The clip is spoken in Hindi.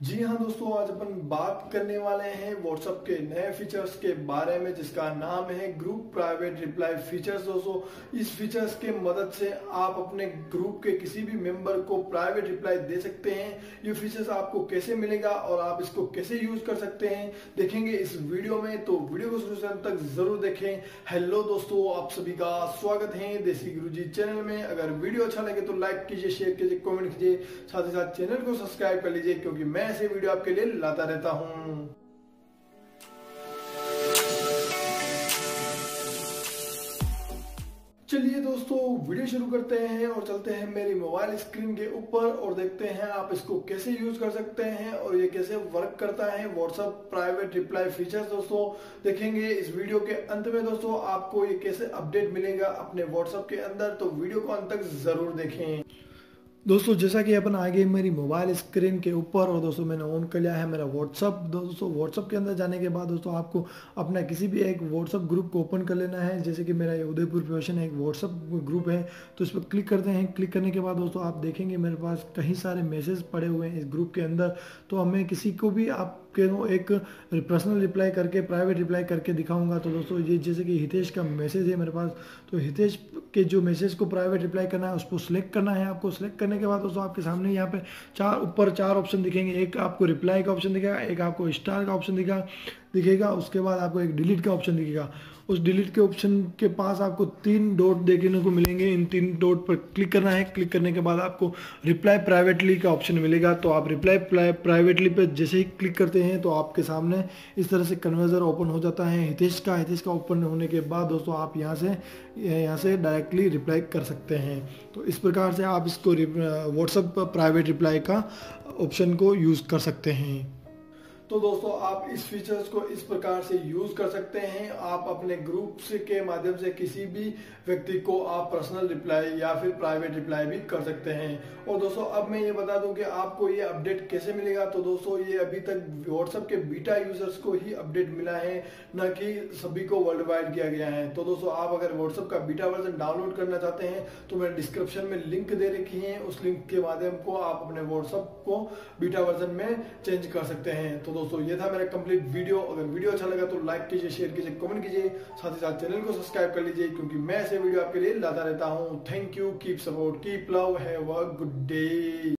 जी हाँ दोस्तों, आज अपन बात करने वाले हैं व्हाट्सएप के नए फीचर्स के बारे में, जिसका नाम है ग्रुप प्राइवेट रिप्लाई फीचर्स दोस्तों, इस फीचर्स के मदद से आप अपने ग्रुप के किसी भी मेंबर को प्राइवेट रिप्लाई दे सकते हैं। ये फीचर्स आपको कैसे मिलेगा और आप इसको कैसे यूज़ कर सकते हैं, देखेंगे इस वीडियो में। तो वीडियो को शुरू तक ज़रूर देखें। हेलो दोस्तों, आप सभी का स्वागत है देसी गुरु जी चैनल में। अगर वीडियो अच्छा लगे तो लाइक कीजिए शेयर कीजिए कॉमेंट कीजिए। साथ ही साथ चैनल को सब्सक्राइब कर लीजिए, क्योंकि मैं ऐसे वीडियो आपके लिए लाता रहता हूँ। चलिए दोस्तों, वीडियो शुरू करते हैं और चलते हैं मेरी मोबाइल स्क्रीन के ऊपर और देखते हैं आप इसको कैसे यूज़ कर सकते हैं और ये कैसे वर्क करता है। व्हाट्सएप प्राइवेट रिप्लाई फीचर्स दोस्तों, देखेंगे इस वीडियो के अंत में दोस्तों आपको ये कैसे अपडेट मिलेगा अपने व्हाट्सएप के अंदर। तो वीडियो को अंत तक ज़रूर देखें। दोस्तों, जैसा कि अपन आगे मेरी मोबाइल स्क्रीन के ऊपर, और दोस्तों, मैंने ऑन कर लिया है मेरा व्हाट्सअप दोस्तों व्हाट्सअप के अंदर जाने के बाद, दोस्तों, आपको अपना किसी भी एक व्हाट्सअप ग्रुप को ओपन कर लेना है। जैसे कि मेरा उदयपुर प्रोफेशन एक व्हाट्सअप ग्रुप है। तो इस पर क्लिक करते हैं। क्लिक करने के बाद, दोस्तों, आप देखेंगे मेरे पास कई सारे मैसेज पड़े हुए हैं इस ग्रुप के अंदर। तो हमें किसी को भी आप के एक पर्सनल रिप्लाई करके प्राइवेट रिप्लाई करके दिखाऊँगा। तो दोस्तों, ये जैसे कि हितेश का मैसेज है मेरे पास। तो हितेश के जो मैसेज को प्राइवेट रिप्लाई करना है, उसको सिलेक्ट करना है। आपको सिलेक्ट करने के बाद दोस्तों, आपके सामने यहाँ पे चार, ऊपर चार ऑप्शन दिखेंगे। एक आपको रिप्लाई का ऑप्शन दिखेगा, एक आपको स्टार का ऑप्शन दिखेगा। दिखेगा, उसके बाद आपको एक डिलीट का ऑप्शन दिखेगा। उस डिलीट के ऑप्शन के पास आपको तीन डॉट देखने को मिलेंगे। इन तीन डॉट पर क्लिक करना है। क्लिक करने के बाद आपको रिप्लाई प्राइवेटली का ऑप्शन मिलेगा। तो आप रिप्लाई प्राइवेटली पर जैसे ही क्लिक करते हैं तो आपके सामने इस तरह से कन्वर्जर ओपन हो जाता है। हितेश का हितेश का ओपन होने के बाद दोस्तों आप यहाँ से यहाँ से डायरेक्टली रिप्लाई कर सकते हैं। तो इस प्रकार से आप इसको व्हाट्सअप प्राइवेट रिप्लाई का ऑप्शन को यूज़ कर सकते हैं। तो दोस्तों, आप इस फीचर्स को इस प्रकार से यूज़ कर सकते हैं। आप अपने ग्रुप के माध्यम से किसी भी व्यक्ति को आप पर्सनल रिप्लाई या फिर प्राइवेट रिप्लाई भी कर सकते हैं। और दोस्तों, अब मैं ये बता दूँ कि आपको ये अपडेट कैसे मिलेगा? तो दोस्तों, ये अभी तक व्हाट्सएप के बीटा यूज़र्स को ही अपडेट मिला है, न कि सभी को वर्ल्ड वाइड किया गया है। तो दोस्तों, आप अगर व्हाट्सएप का बीटा वर्जन डाउनलोड करना चाहते हैं तो मैंने डिस्क्रिप्शन में लिंक दे रखी है। उस लिंक के माध्यम को आप अपने व्हाट्सएप को बीटा वर्जन में चेंज कर सकते हैं। तो दोस्तों, ये था मेरा कंप्लीट वीडियो अगर वीडियो अच्छा लगा तो लाइक कीजिए शेयर कीजिए कमेंट कीजिए। साथ ही साथ चैनल को सब्सक्राइब कर लीजिए, क्योंकि मैं ऐसे वीडियो आपके लिए लाता रहता हूँ। Thank you keep support keep love है गुड डे